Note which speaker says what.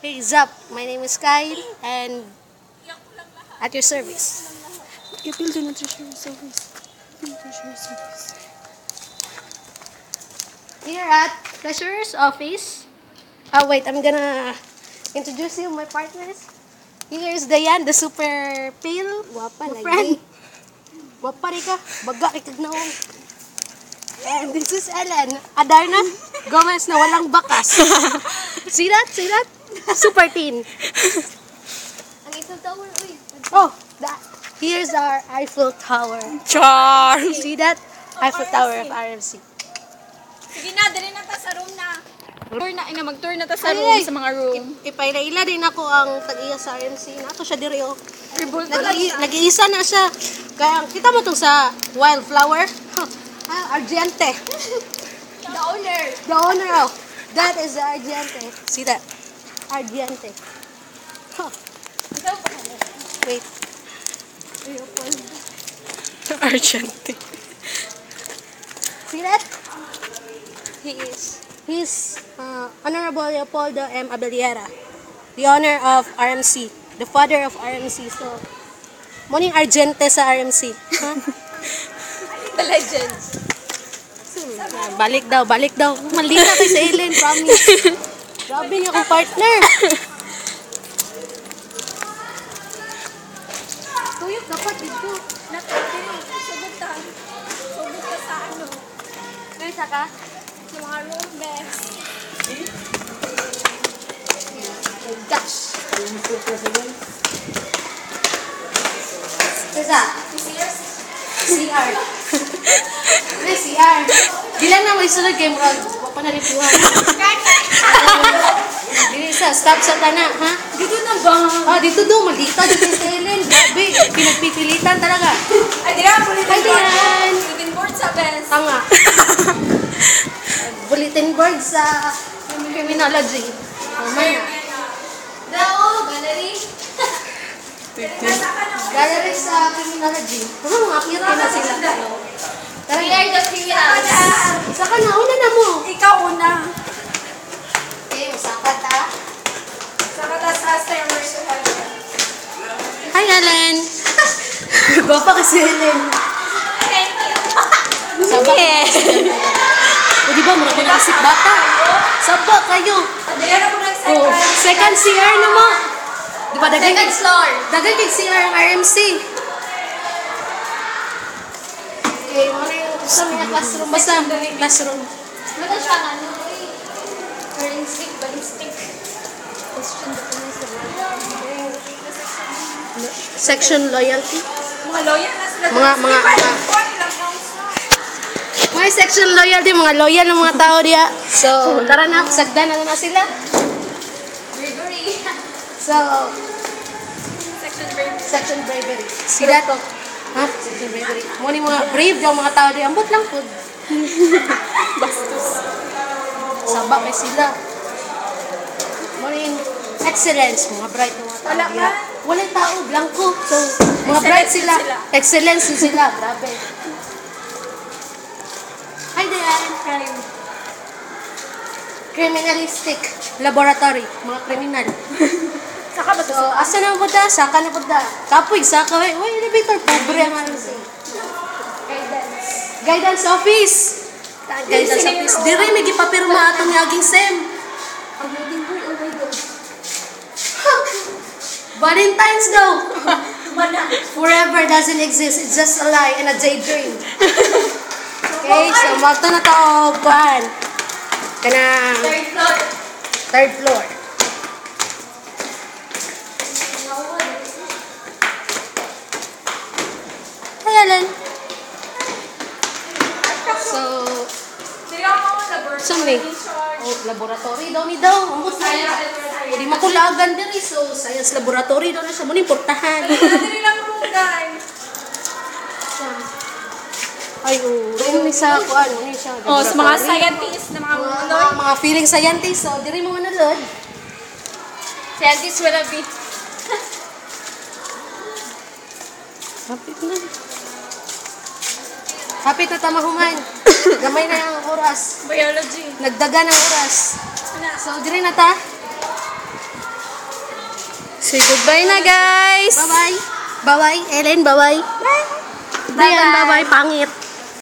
Speaker 1: Hey, Zap. My name is Kyle and at your service.
Speaker 2: Kapil din ang treasury service.
Speaker 1: Here at Treasurer's Office. Ah, wait. I'm gonna introduce you my partners. Here's Dayan, the super pale.
Speaker 3: Wapa lagi.
Speaker 1: friend. Wapa rin ka. Baga kay kagnaong. And this is Ellen. Adarna Gomez na walang bakas. see that? See that? Super teen.
Speaker 3: Ang Eiffel Tower, uy.
Speaker 1: Oh, that. Here's our Eiffel Tower.
Speaker 2: Char!
Speaker 1: See that? Eiffel Tower of RMC.
Speaker 4: Sige na, dali na ta sa room na. Tour na, ina, mag-tour na ta sa room,
Speaker 1: ay.
Speaker 4: sa mga room.
Speaker 1: Ipaila-ila din ako ang tag-iya sa RMC. Nato siya diri oh.
Speaker 4: Revolt
Speaker 1: Nag- Nag-iisa na siya. Kaya kita mo tong sa wildflower. Ah, Argente.
Speaker 4: The owner.
Speaker 1: The owner of. That is the Argente. See that? Argente. Huh. Wait.
Speaker 2: Argente.
Speaker 1: See that? He is. He's uh, Honorable Leopoldo M. Abeliera, the owner of RMC, the father of RMC. So, morning Argente sa RMC. Huh?
Speaker 4: The legends.
Speaker 1: Balik daw, balik daw. Malita kay sa Ellen, promise. Grabe niya akong partner. Tuyok dapat dito.
Speaker 4: Nakatino, sugot ta. Sugot ta sa ano.
Speaker 1: Kaya saka?
Speaker 4: Sa mga room best.
Speaker 1: Gosh. Kesa? CR. Ano CR? Bilang na may sunod kay Murag. Wapa na rin buhay. Dili sa stop sa tana, ha?
Speaker 4: Dito na ba?
Speaker 1: Ah, dito daw, malita dito sa Ellen. Grabe, pinagpipilitan talaga.
Speaker 4: Ay, di na, bulletin
Speaker 1: Ay,
Speaker 4: board.
Speaker 1: diyan.
Speaker 4: Bulletin board sa best.
Speaker 1: Tanga. Bulletin board sa criminology. Mamaya.
Speaker 4: Dao, gallery.
Speaker 1: Gallery sa criminology. Ano, mga na sila.
Speaker 4: We are the criminals.
Speaker 1: Saka na, una na mo.
Speaker 4: Ikaw una.
Speaker 1: Okay, usapan ta.
Speaker 4: Sa katas as timers sa
Speaker 1: Hi, Ellen. Gwapa kasi Ellen.
Speaker 4: Thank you.
Speaker 1: Sabak. O, di ba, mura ko nakasip bata. Sabak kayo.
Speaker 4: Ayan ako ng
Speaker 1: Oh,
Speaker 4: second.
Speaker 1: second CR na mo. Di ba, dagay
Speaker 4: Second floor.
Speaker 1: Dagay kay CR ang RMC. Okay, muna sa mga classroom. Basta, classroom.
Speaker 4: Ano siya nga, ano? Forensic, ballistic. Question the police
Speaker 1: Section loyalty.
Speaker 4: Mga lawyer na sila.
Speaker 1: Mga- mga- mga- Mga section loyalty, mga loyal ng mga tao diya. So, tara na, sagdan na na sila.
Speaker 4: Gregory.
Speaker 1: So,
Speaker 4: Section brave.
Speaker 1: section bravery. Sila to. Ha? Muna yung mga brave daw mga tao diya. Ambot lang po.
Speaker 4: Bastos.
Speaker 1: Saba kay sila. Muna yung excellence, mga bright mga tao
Speaker 4: Wala ka?
Speaker 1: Walang tao, blanco. So, mga bright sila.
Speaker 4: sila.
Speaker 1: Excellence sila. Grabe. Hi, Diane.
Speaker 4: Crime.
Speaker 1: Criminalistic Laboratory. Mga kriminal.
Speaker 4: Saka ba
Speaker 1: So, asa na po da? Saka na po da? Kapoy, saka. Uy, elevator. Pobre ang ano.
Speaker 4: Guidance.
Speaker 1: Guidance Office. Guidance Office. Dire, may gipapirma atong yaging SEM.
Speaker 4: Ang wedding boy, oh my God.
Speaker 1: Valentine's daw. Forever doesn't exist. It's just a lie and a daydream. Okay, so magto na tao. Kuhan. Kanang
Speaker 4: Third floor.
Speaker 1: third floor. Hi, Alan. So,
Speaker 4: Sige ako mga laboratory.
Speaker 1: Saan may? oh, laboratory daw ni daw. Ambot na. Hindi makulagan din eh. So, science laboratory daw na siya. Muna importahan.
Speaker 4: Dali lang guys.
Speaker 1: Ay, oh. Room ni sa kuan. Ano siya?
Speaker 4: Oh, sa mga scientists na mga uloy.
Speaker 1: mga, feeling scientist. So, diri mo nalod.
Speaker 4: Scientists will be.
Speaker 1: Hapit na. Kapit na tamahuman. Gamay na ang oras.
Speaker 4: Biology.
Speaker 1: Nagdaga ng oras. So, dire na ta.
Speaker 4: Say goodbye na, guys.
Speaker 1: Bye-bye. Bye-bye, Ellen. Bye-bye. Bye. Bye-bye. Bye-bye, pangit.